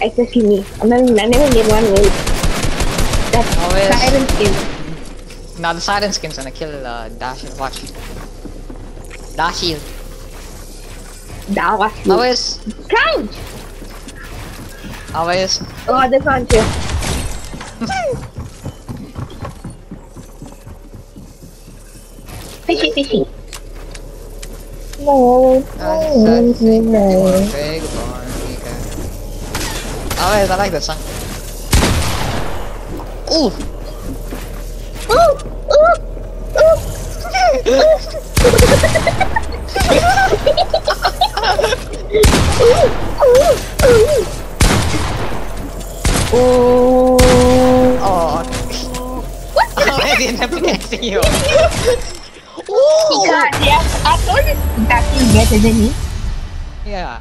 Exactly me. I never, I never get one way. That's Always. siren skin. Now the siren skin's gonna kill uh, Dashield. Watch. Was you. Always. Count! Always. Oh, they found you. fishy, fishy. No, Uh, Big Okay. Always. I like that song. Ooh. Ooh, ooh, ooh, ooh. Ooh. Oh. What? I didn't have to get to you. He got, yeah, I told you that he's better than me. Yeah.